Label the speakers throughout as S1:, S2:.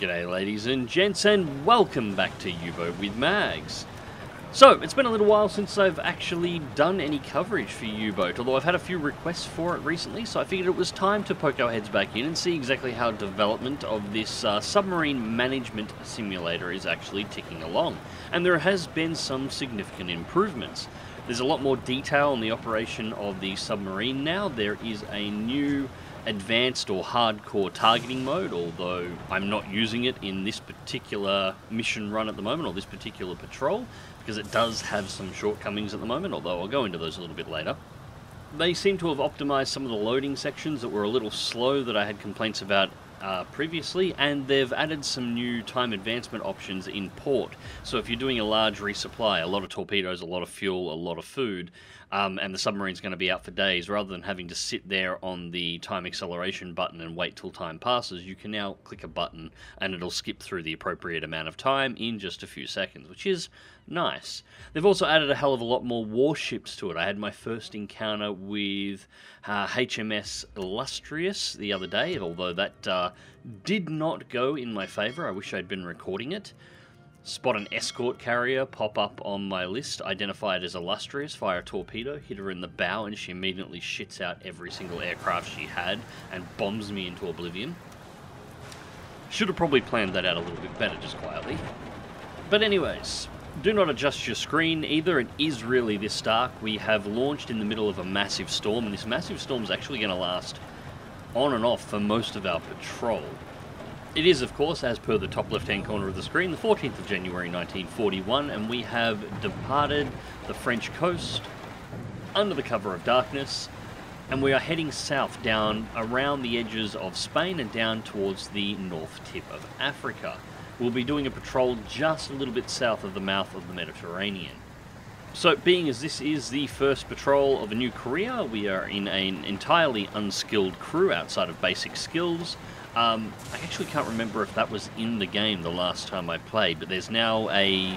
S1: G'day, ladies and gents, and welcome back to U-Boat with Magz. So, it's been a little while since I've actually done any coverage for U-Boat, although I've had a few requests for it recently, so I figured it was time to poke our heads back in and see exactly how development of this uh, submarine management simulator is actually ticking along. And there has been some significant improvements. There's a lot more detail on the operation of the submarine now. There is a new advanced or hardcore targeting mode, although I'm not using it in this particular mission run at the moment, or this particular patrol, because it does have some shortcomings at the moment, although I'll go into those a little bit later. They seem to have optimized some of the loading sections that were a little slow that I had complaints about uh, previously, and they've added some new time advancement options in port. So if you're doing a large resupply, a lot of torpedoes, a lot of fuel, a lot of food, um, and the submarine's going to be out for days, rather than having to sit there on the time acceleration button and wait till time passes, you can now click a button and it'll skip through the appropriate amount of time in just a few seconds, which is nice. They've also added a hell of a lot more warships to it. I had my first encounter with uh, HMS Illustrious the other day, although that uh, did not go in my favour. I wish I'd been recording it. Spot an escort carrier pop up on my list, identified as illustrious, fire a torpedo, hit her in the bow, and she immediately shits out every single aircraft she had and bombs me into oblivion. Should have probably planned that out a little bit better, just quietly. But anyways, do not adjust your screen either, it is really this dark. We have launched in the middle of a massive storm, and this massive storm is actually going to last on and off for most of our patrol. It is, of course, as per the top left-hand corner of the screen, the 14th of January 1941, and we have departed the French coast under the cover of darkness, and we are heading south down around the edges of Spain and down towards the north tip of Africa. We'll be doing a patrol just a little bit south of the mouth of the Mediterranean. So, being as this is the first patrol of a new career, we are in an entirely unskilled crew outside of basic skills. Um, I actually can't remember if that was in the game the last time I played, but there's now a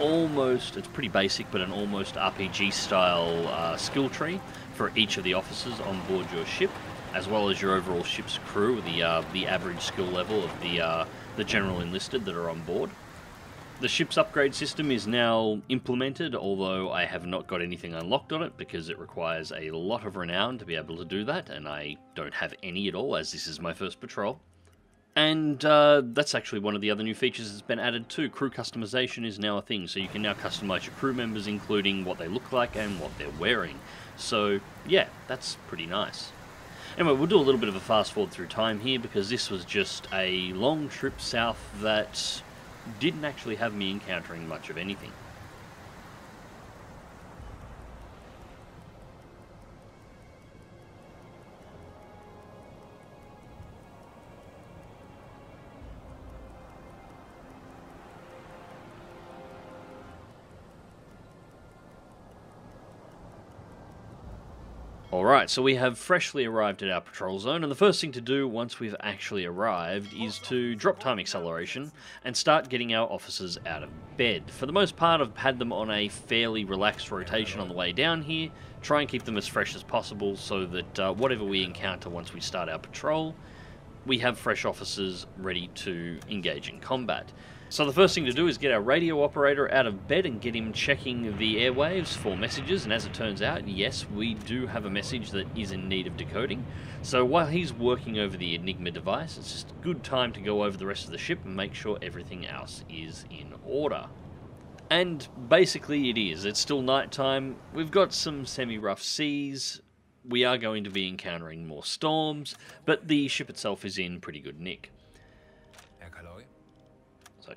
S1: almost, it's pretty basic, but an almost RPG style uh, skill tree for each of the officers on board your ship, as well as your overall ship's crew, the uh, the average skill level of the uh, the general enlisted that are on board. The ship's upgrade system is now implemented, although I have not got anything unlocked on it because it requires a lot of renown to be able to do that, and I don't have any at all as this is my first patrol. And uh, that's actually one of the other new features that's been added too. Crew customization is now a thing, so you can now customize your crew members, including what they look like and what they're wearing. So, yeah, that's pretty nice. Anyway, we'll do a little bit of a fast forward through time here because this was just a long trip south that didn't actually have me encountering much of anything. Alright, so we have freshly arrived at our patrol zone, and the first thing to do once we've actually arrived is to drop time acceleration and start getting our officers out of bed. For the most part, I've had them on a fairly relaxed rotation on the way down here, try and keep them as fresh as possible so that uh, whatever we encounter once we start our patrol, we have fresh officers ready to engage in combat. So the first thing to do is get our radio operator out of bed and get him checking the airwaves for messages. And as it turns out, yes, we do have a message that is in need of decoding. So while he's working over the Enigma device, it's just a good time to go over the rest of the ship and make sure everything else is in order. And basically it is. It's still nighttime. We've got some semi-rough seas. We are going to be encountering more storms, but the ship itself is in pretty good nick.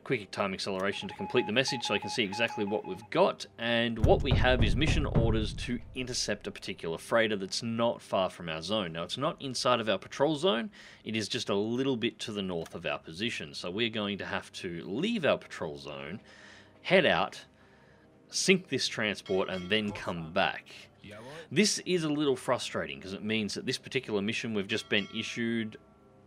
S1: Quick time acceleration to complete the message so I can see exactly what we've got. And what we have is mission orders to intercept a particular freighter that's not far from our zone. Now it's not inside of our patrol zone, it is just a little bit to the north of our position. So we're going to have to leave our patrol zone, head out, sink this transport and then come back. This is a little frustrating because it means that this particular mission we've just been issued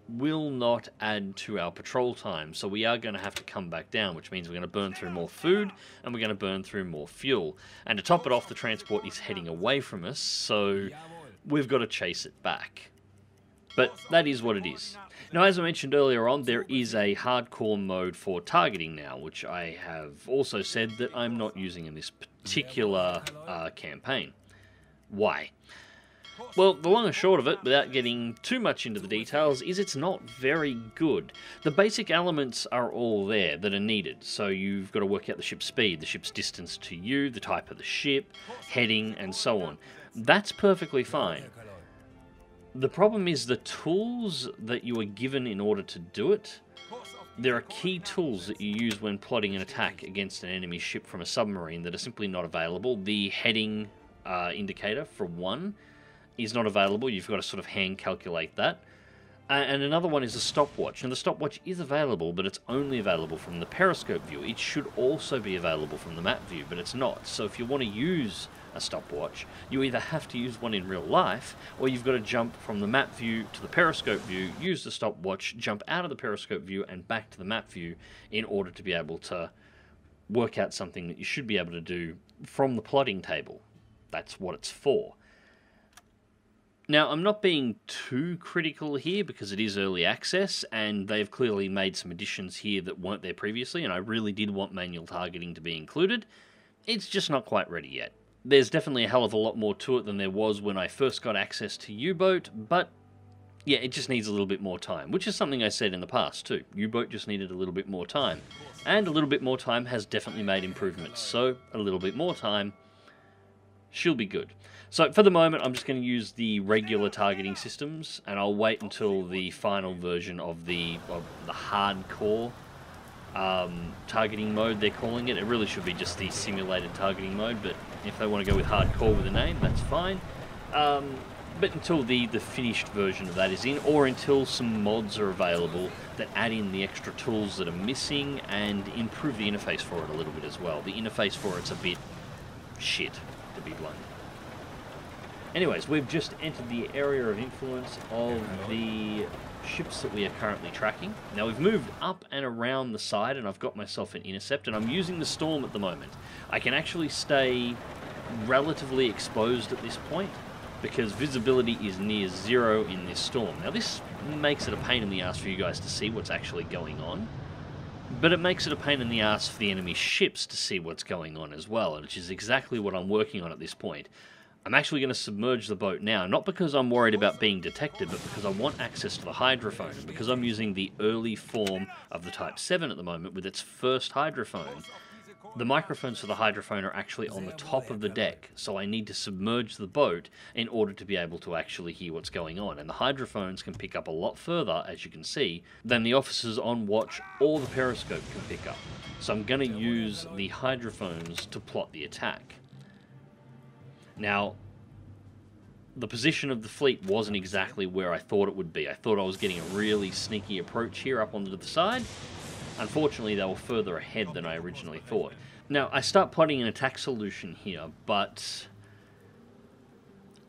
S1: will not add to our patrol time. So we are going to have to come back down, which means we're going to burn through more food and we're going to burn through more fuel. And to top it off, the transport is heading away from us, so we've got to chase it back. But that is what it is. Now, as I mentioned earlier on, there is a hardcore mode for targeting now, which I have also said that I'm not using in this particular uh, campaign. Why? Well, the long and short of it, without getting too much into the details, is it's not very good. The basic elements are all there that are needed. So you've got to work out the ship's speed, the ship's distance to you, the type of the ship, heading, and so on. That's perfectly fine. The problem is the tools that you are given in order to do it. There are key tools that you use when plotting an attack against an enemy ship from a submarine that are simply not available. The heading uh, indicator, for one, is not available. You've got to sort of hand calculate that. And another one is a stopwatch. And the stopwatch is available, but it's only available from the periscope view. It should also be available from the map view, but it's not. So if you want to use a stopwatch, you either have to use one in real life, or you've got to jump from the map view to the periscope view, use the stopwatch, jump out of the periscope view and back to the map view in order to be able to work out something that you should be able to do from the plotting table. That's what it's for. Now, I'm not being too critical here because it is early access and they've clearly made some additions here that weren't there previously, and I really did want manual targeting to be included. It's just not quite ready yet. There's definitely a hell of a lot more to it than there was when I first got access to U-Boat, but yeah, it just needs a little bit more time, which is something I said in the past too. U-Boat just needed a little bit more time. And a little bit more time has definitely made improvements, so a little bit more time, she'll be good. So for the moment, I'm just going to use the regular targeting systems, and I'll wait until the final version of the of the hardcore um, targeting mode they're calling it. It really should be just the simulated targeting mode, but if they want to go with hardcore with a name, that's fine. Um, but until the, the finished version of that is in, or until some mods are available that add in the extra tools that are missing and improve the interface for it a little bit as well. The interface for it's a bit shit, to be blunt. Anyways, we've just entered the area of influence of the ships that we are currently tracking. Now we've moved up and around the side and I've got myself an intercept and I'm using the storm at the moment. I can actually stay relatively exposed at this point because visibility is near zero in this storm. Now this makes it a pain in the ass for you guys to see what's actually going on, but it makes it a pain in the ass for the enemy ships to see what's going on as well, which is exactly what I'm working on at this point. I'm actually going to submerge the boat now, not because I'm worried about being detected, but because I want access to the hydrophone, and because I'm using the early form of the Type 7 at the moment with its first hydrophone. The microphones for the hydrophone are actually on the top of the deck, so I need to submerge the boat in order to be able to actually hear what's going on. And the hydrophones can pick up a lot further, as you can see, than the officers on watch or the periscope can pick up. So I'm going to use the hydrophones to plot the attack. Now, the position of the fleet wasn't exactly where I thought it would be. I thought I was getting a really sneaky approach here up onto the side. Unfortunately, they were further ahead than I originally thought. Now, I start plotting an attack solution here, but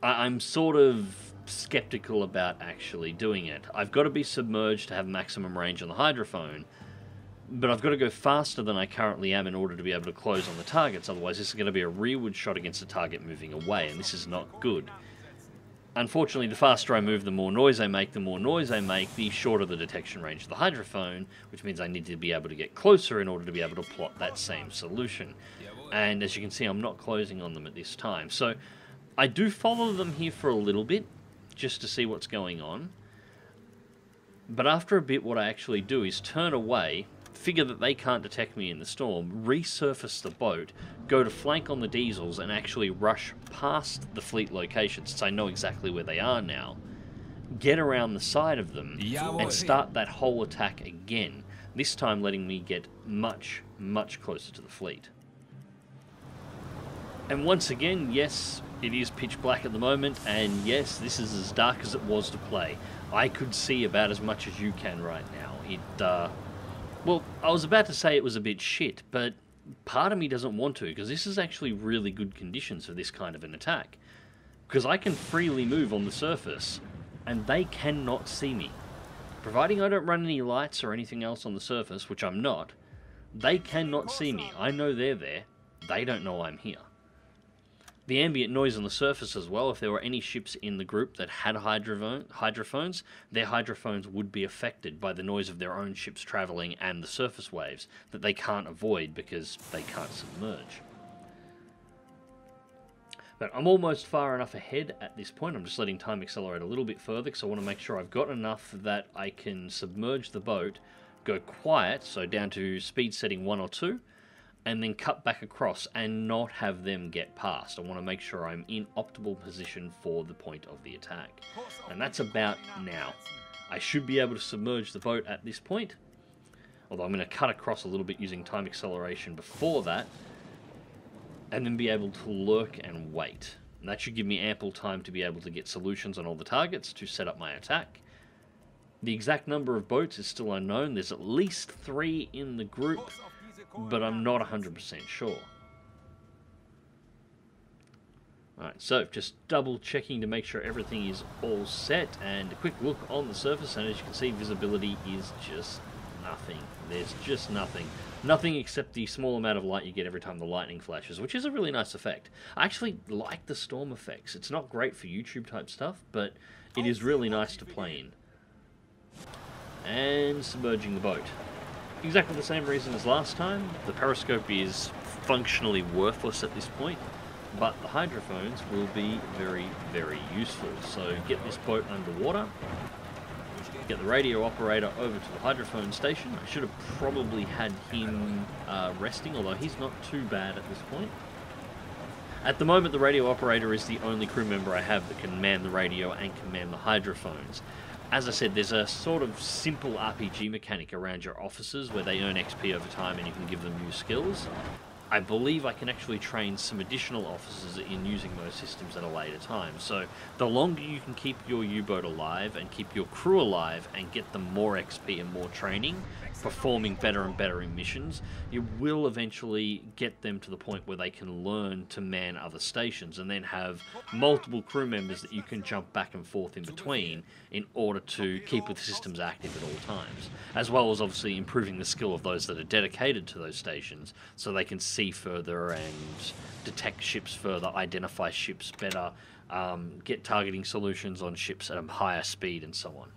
S1: I I'm sort of skeptical about actually doing it. I've got to be submerged to have maximum range on the hydrophone, but I've got to go faster than I currently am in order to be able to close on the targets, otherwise this is going to be a rearward shot against the target moving away, and this is not good. Unfortunately, the faster I move, the more noise I make. The more noise I make, the shorter the detection range of the hydrophone, which means I need to be able to get closer in order to be able to plot that same solution. And as you can see, I'm not closing on them at this time. So I do follow them here for a little bit, just to see what's going on. But after a bit, what I actually do is turn away figure that they can't detect me in the storm, resurface the boat, go to flank on the diesels, and actually rush past the fleet locations, since I know exactly where they are now, get around the side of them, and start that whole attack again, this time letting me get much, much closer to the fleet. And once again, yes, it is pitch black at the moment, and yes, this is as dark as it was to play. I could see about as much as you can right now. It, uh, well, I was about to say it was a bit shit, but part of me doesn't want to because this is actually really good conditions for this kind of an attack. Because I can freely move on the surface and they cannot see me. Providing I don't run any lights or anything else on the surface, which I'm not, they cannot see me. I know they're there. They don't know I'm here. The ambient noise on the surface as well. If there were any ships in the group that had hydrophone, hydrophones, their hydrophones would be affected by the noise of their own ships traveling and the surface waves that they can't avoid because they can't submerge. But I'm almost far enough ahead at this point. I'm just letting time accelerate a little bit further because I want to make sure I've got enough that I can submerge the boat, go quiet, so down to speed setting 1 or 2, and then cut back across and not have them get past. I want to make sure I'm in optimal position for the point of the attack. And that's about now. I should be able to submerge the boat at this point, although I'm going to cut across a little bit using time acceleration before that, and then be able to lurk and wait. And that should give me ample time to be able to get solutions on all the targets to set up my attack. The exact number of boats is still unknown. There's at least three in the group, but I'm not 100% sure. Alright, so just double checking to make sure everything is all set and a quick look on the surface and as you can see visibility is just nothing. There's just nothing. Nothing except the small amount of light you get every time the lightning flashes, which is a really nice effect. I actually like the storm effects. It's not great for YouTube type stuff, but it is really nice to play in. And submerging the boat. Exactly the same reason as last time. The periscope is functionally worthless at this point, but the hydrophones will be very, very useful. So get this boat underwater, get the radio operator over to the hydrophone station. I should have probably had him uh, resting, although he's not too bad at this point. At the moment, the radio operator is the only crew member I have that can man the radio and command the hydrophones. As I said, there's a sort of simple RPG mechanic around your officers where they earn XP over time and you can give them new skills. I believe I can actually train some additional officers in using those systems at a later time. So the longer you can keep your U-boat alive and keep your crew alive and get them more XP and more training, performing better and better in missions, you will eventually get them to the point where they can learn to man other stations and then have multiple crew members that you can jump back and forth in between in order to keep the systems active at all times, as well as obviously improving the skill of those that are dedicated to those stations so they can see further and detect ships further, identify ships better, um, get targeting solutions on ships at a higher speed, and so on.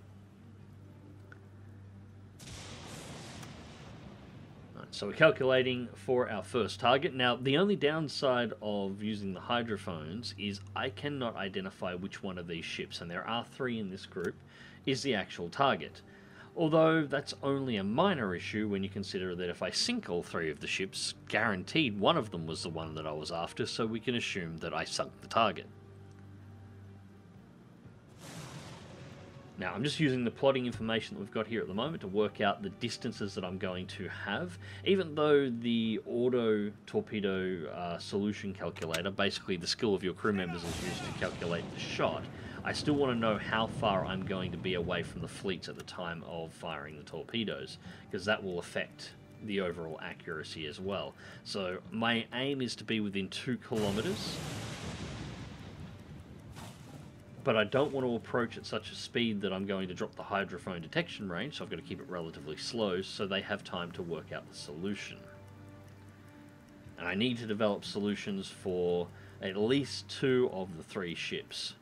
S1: So we're calculating for our first target. Now, the only downside of using the hydrophones is I cannot identify which one of these ships, and there are three in this group, is the actual target. Although that's only a minor issue when you consider that if I sink all three of the ships, guaranteed one of them was the one that I was after, so we can assume that I sunk the target. Now, I'm just using the plotting information that we've got here at the moment to work out the distances that I'm going to have. Even though the auto torpedo uh, solution calculator, basically the skill of your crew members is used to calculate the shot, I still want to know how far I'm going to be away from the fleets at the time of firing the torpedoes, because that will affect the overall accuracy as well. So my aim is to be within two kilometers but I don't want to approach at such a speed that I'm going to drop the hydrophone detection range, so I've got to keep it relatively slow so they have time to work out the solution. And I need to develop solutions for at least two of the three ships.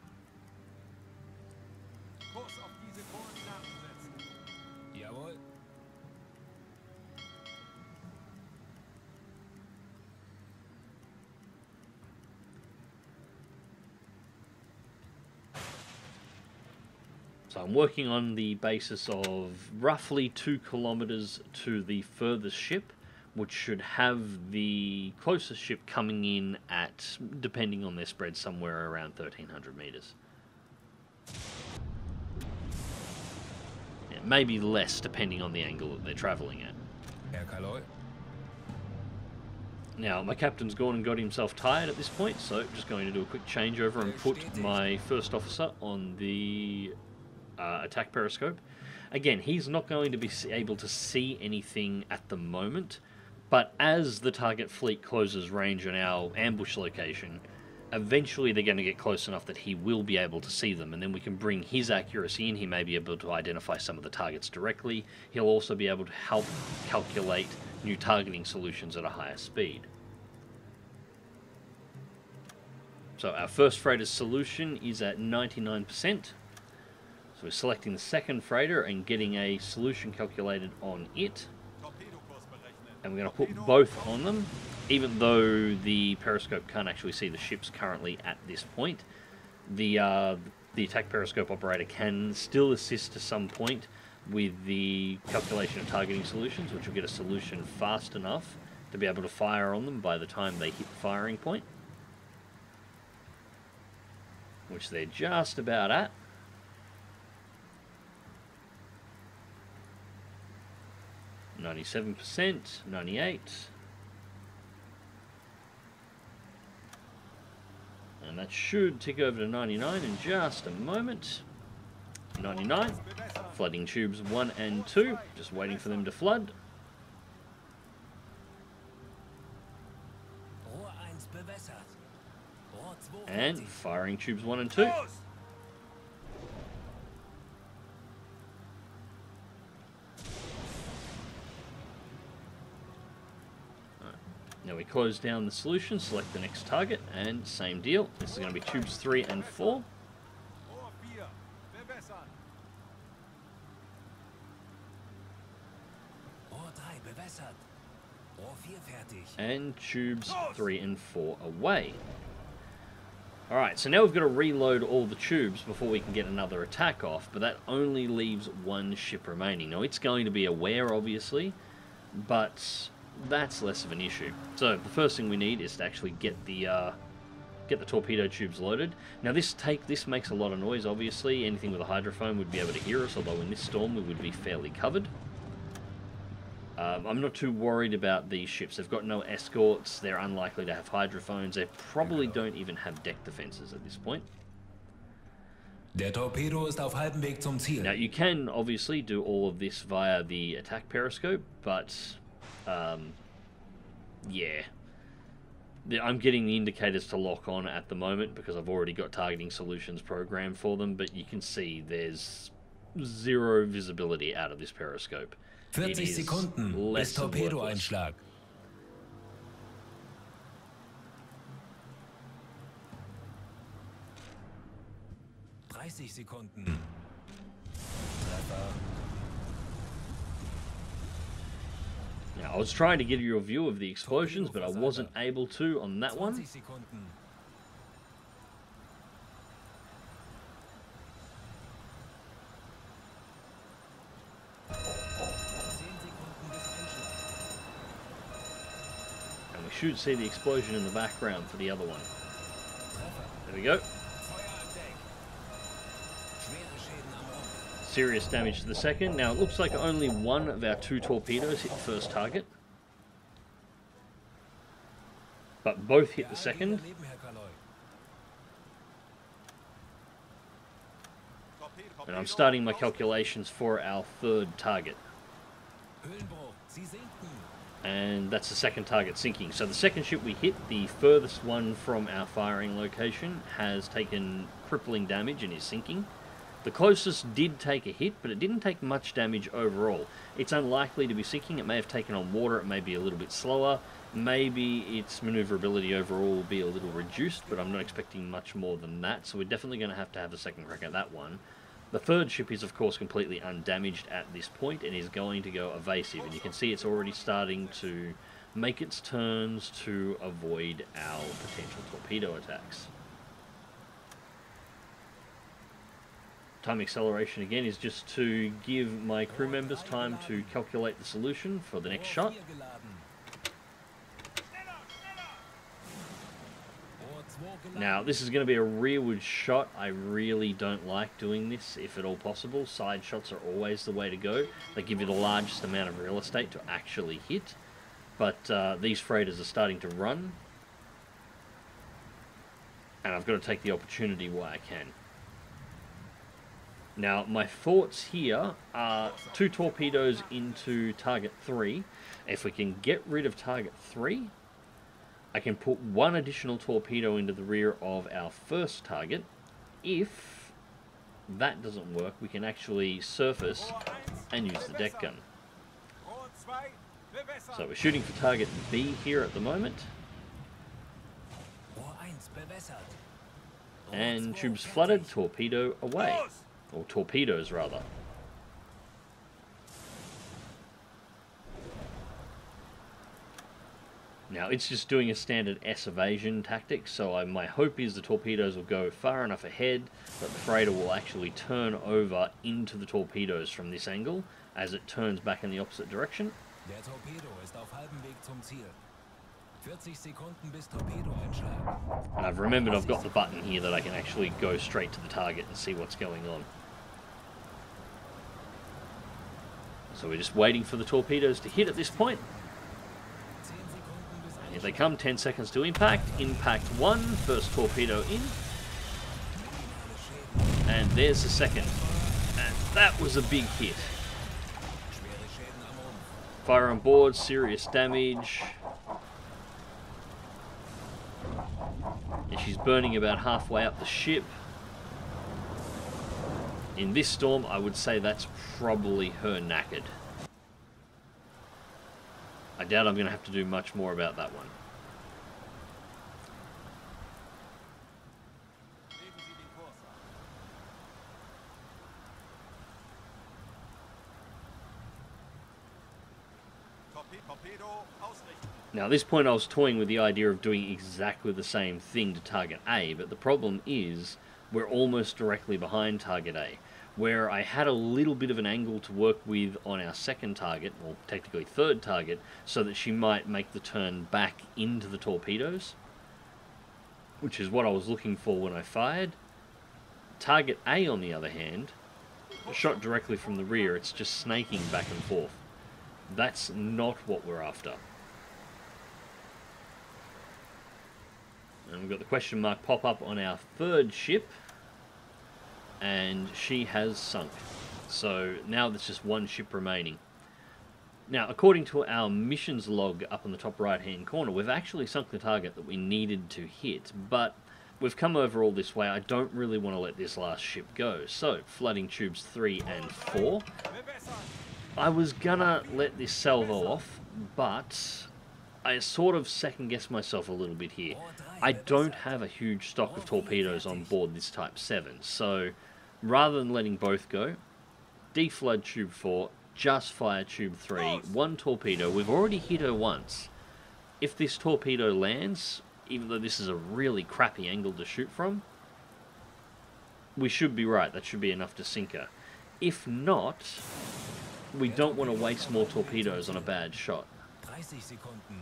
S1: I'm working on the basis of roughly two kilometers to the furthest ship, which should have the closest ship coming in at, depending on their spread, somewhere around 1300 meters. Yeah, maybe less, depending on the angle that they're traveling at. Now, my captain's gone and got himself tired at this point, so just going to do a quick changeover and put my first officer on the uh, attack periscope. Again, he's not going to be able to see anything at the moment, but as the target fleet closes range on our ambush location, eventually they're going to get close enough that he will be able to see them, and then we can bring his accuracy in. He may be able to identify some of the targets directly. He'll also be able to help calculate new targeting solutions at a higher speed. So our first freighter's solution is at 99%. So we're selecting the second freighter and getting a solution calculated on it. And we're going to put both on them, even though the periscope can't actually see the ships currently at this point. The, uh, the attack periscope operator can still assist to some point with the calculation of targeting solutions, which will get a solution fast enough to be able to fire on them by the time they hit the firing point. Which they're just about at. Ninety-seven percent, ninety-eight. And that should tick over to 99 in just a moment. 99. Flooding tubes 1 and 2. Just waiting for them to flood. And firing tubes 1 and 2. Now we close down the solution, select the next target, and same deal. This is going to be tubes 3 and 4. And tubes 3 and 4 away. Alright, so now we've got to reload all the tubes before we can get another attack off, but that only leaves one ship remaining. Now, it's going to be aware, obviously, but that's less of an issue. So, the first thing we need is to actually get the uh, get the torpedo tubes loaded. Now, this take this makes a lot of noise, obviously. Anything with a hydrophone would be able to hear us, although in this storm we would be fairly covered. Um, I'm not too worried about these ships. They've got no escorts. They're unlikely to have hydrophones. They probably don't even have deck defenses at this point.
S2: Der Torpedo ist auf halbem Weg zum Ziel.
S1: Now you can obviously do all of this via the attack periscope, but um, yeah, I'm getting the indicators to lock on at the moment because I've already got targeting solutions programmed for them. But you can see there's zero visibility out of this periscope.
S2: 40 Sekunden bis Torpedoeinschlag. Sekunden.
S1: Now, I was trying to give you a view of the explosions, but I wasn't able to on that one. And we should see the explosion in the background for the other one. There we go. Serious damage to the second. Now it looks like only one of our two torpedoes hit the first target. But both hit the second. And I'm starting my calculations for our third target and that's the second target sinking. So the second ship we hit, the furthest one from our firing location, has taken crippling damage and is sinking. The closest did take a hit, but it didn't take much damage overall. It's unlikely to be sinking. It may have taken on water. It may be a little bit slower. Maybe its maneuverability overall will be a little reduced, but I'm not expecting much more than that. So we're definitely going to have to have a second crack at that one. The third ship is of course completely undamaged at this point and is going to go evasive and you can see it's already starting to make its turns to avoid our potential torpedo attacks. Time acceleration again is just to give my crew members time to calculate the solution for the next shot. Now, this is going to be a rearward shot. I really don't like doing this, if at all possible. Side shots are always the way to go. They give you the largest amount of real estate to actually hit. But uh, these freighters are starting to run. And I've got to take the opportunity while I can. Now, my thoughts here are two torpedoes into target 3. If we can get rid of target 3, I can put one additional torpedo into the rear of our first target. If that doesn't work, we can actually surface and use the deck gun. So we're shooting for target B here at the moment. And tubes flooded, torpedo away. Or torpedoes, rather. Now, it's just doing a standard S evasion tactic, so I, my hope is the torpedoes will go far enough ahead that the freighter will actually turn over into the torpedoes from this angle as it turns back in the opposite direction.
S2: Der Torpedo ist auf halbem Weg zum Ziel. 40 Sekunden bis Torpedoeinschlag.
S1: And I've remembered I've got the button here that I can actually go straight to the target and see what's going on. So we're just waiting for the torpedoes to hit at this point.
S2: 10 Sekunden bis
S1: Here they come, 10 seconds to impact. Impact 1, first torpedo in. And there's the second. And that was a big hit.
S2: schwere Schäden am Rumpf.
S1: Fire on board, serious damage. And she's burning about halfway up the ship. In this storm, I would say that's probably her knackered. I doubt I'm going to have to do much more about that one. Now, at this point, I was toying with the idea of doing exactly the same thing to target A, but the problem is we're almost directly behind target A. Where I had a little bit of an angle to work with on our second target, or technically third target, so that she might make the turn back into the torpedoes, which is what I was looking for when I fired. Target A, on the other hand, shot directly from the rear, it's just snaking back and forth. That's not what we're after. And we've got the question mark pop up on our third ship. And she has sunk. So now there's just one ship remaining. Now, according to our missions log up on the top right hand corner, we've actually sunk the target that we needed to hit, but we've come over all this way. I don't really want to let this last ship go. So, flooding tubes 3 and 4. I was gonna let this salvo off, but I sort of second guess myself a little bit here. I don't have a huge stock of torpedoes on board this Type 7, so rather than letting both go, deflood Tube 4, just fire Tube 3, one torpedo. We've already hit her once. If this torpedo lands, even though this is a really crappy angle to shoot from, we should be right. That should be enough to sink her. If not, we don't want to waste more torpedoes on a bad shot.
S2: 30 Sekunden.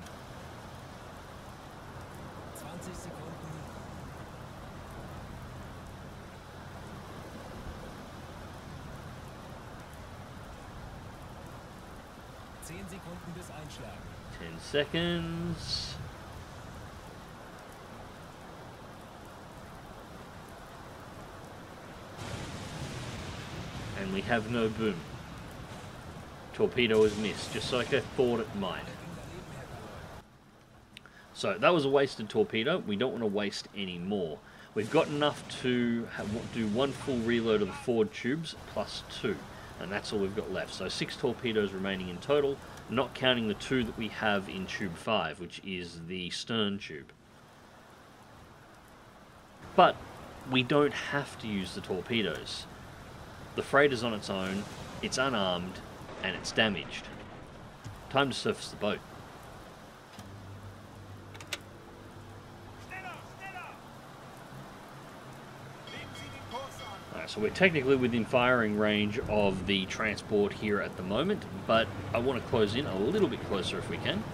S2: 20 Sekunden. Zehn Sekunden bis Einschlagen.
S1: 10 seconds. And we have no boom. Torpedo is missed, just like I thought it might. So that was a wasted torpedo. We don't want to waste any more. We've got enough to have, do one full reload of the forward tubes plus two, and that's all we've got left. So six torpedoes remaining in total, not counting the two that we have in tube five, which is the stern tube. But we don't have to use the torpedoes. The freighter's on its own, it's unarmed, and it's damaged. Time to surface the boat. So we're technically within firing range of the transport here at the moment, but I want to close in a little bit closer if we can.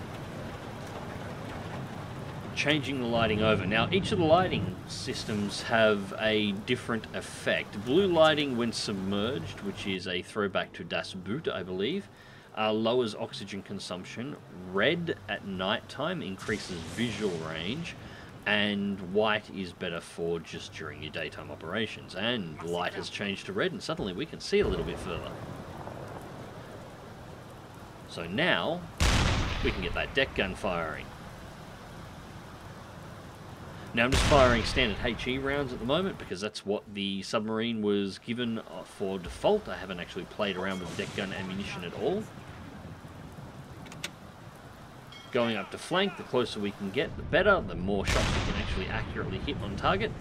S1: Changing the lighting over. Now, each of the lighting systems have a different effect. Blue lighting when submerged, which is a throwback to Das Boot, I believe, uh, lowers oxygen consumption. Red at night time increases visual range and white is better for just during your daytime operations. And light has changed to red, and suddenly we can see a little bit further. So now we can get that deck gun firing. Now I'm just firing standard HE rounds at the moment because that's what the submarine was given uh, for default. I haven't actually played around with deck gun ammunition at all going up to flank. The closer we can get, the better. The more shots we can actually accurately hit on target.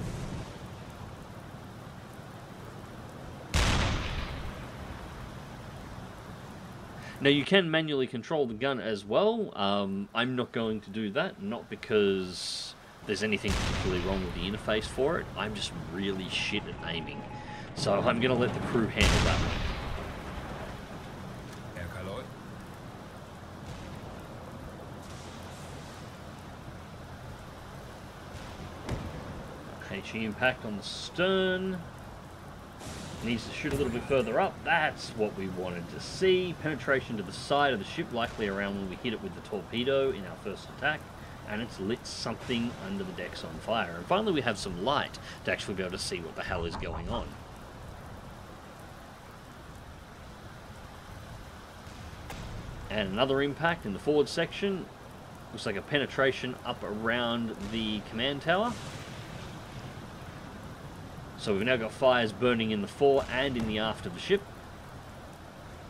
S1: Now you can manually control the gun as well. Um, I'm not going to do that, not because there's anything particularly wrong with the interface for it. I'm just really shit at aiming. So I'm going to let the crew handle that one. HE impact on the stern. Needs to shoot a little bit further up. That's what we wanted to see. Penetration to the side of the ship, likely around when we hit it with the torpedo in our first attack. And it's lit something under the decks on fire. And finally we have some light to actually be able to see what the hell is going on. And another impact in the forward section. Looks like a penetration up around the command tower. So we've now got fires burning in the fore and in the aft of the ship.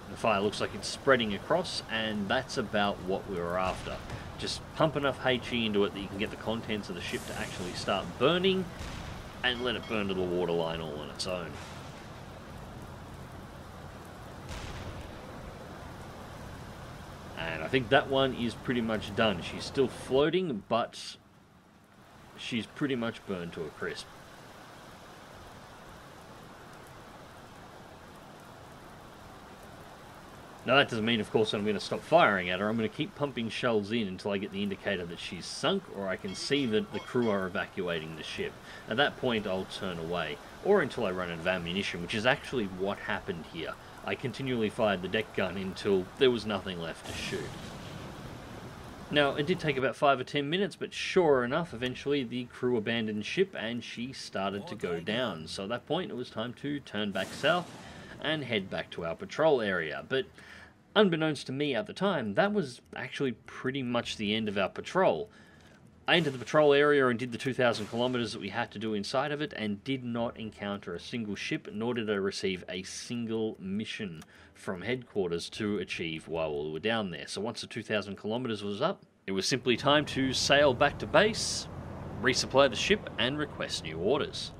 S1: The fire looks like it's spreading across, and that's about what we were after. Just pump enough HE into it that you can get the contents of the ship to actually start burning, and let it burn to the waterline all on its own. And I think that one is pretty much done. She's still floating, but she's pretty much burned to a crisp. Now that doesn't mean, of course, I'm going to stop firing at her. I'm going to keep pumping shells in until I get the indicator that she's sunk, or I can see that the crew are evacuating the ship. At that point, I'll turn away, or until I run out of ammunition, which is actually what happened here. I continually fired the deck gun until there was nothing left to shoot. Now, it did take about five or ten minutes, but sure enough, eventually the crew abandoned ship and she started to go down. So at that point, it was time to turn back south and head back to our patrol area. But unbeknownst to me at the time, that was actually pretty much the end of our patrol. I entered the patrol area and did the 2,000 kilometers that we had to do inside of it and did not encounter a single ship, nor did I receive a single mission from headquarters to achieve while we were down there. So once the 2,000 kilometers was up, it was simply time to sail back to base, resupply the ship, and request new orders.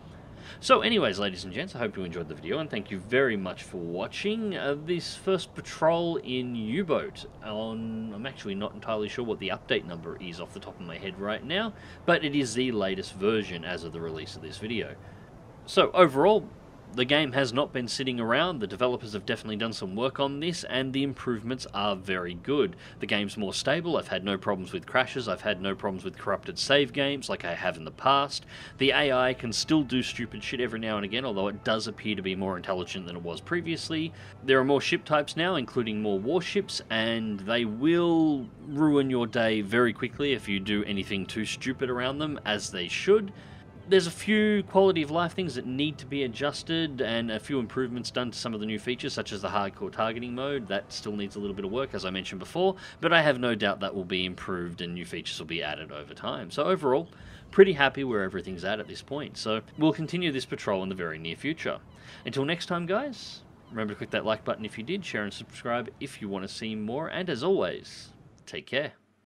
S1: So anyways, ladies and gents, I hope you enjoyed the video, and thank you very much for watching uh, this first patrol in U-Boat. On, I'm actually not entirely sure what the update number is off the top of my head right now, but it is the latest version as of the release of this video. So overall, the game has not been sitting around, the developers have definitely done some work on this, and the improvements are very good. The game's more stable, I've had no problems with crashes, I've had no problems with corrupted save games like I have in the past. The AI can still do stupid shit every now and again, although it does appear to be more intelligent than it was previously. There are more ship types now, including more warships, and they will ruin your day very quickly if you do anything too stupid around them, as they should there's a few quality of life things that need to be adjusted and a few improvements done to some of the new features such as the hardcore targeting mode. That still needs a little bit of work as I mentioned before but I have no doubt that will be improved and new features will be added over time. So overall pretty happy where everything's at at this point. So we'll continue this patrol in the very near future. Until next time guys remember to click that like button if you did share and subscribe if you want to see more. And as always take care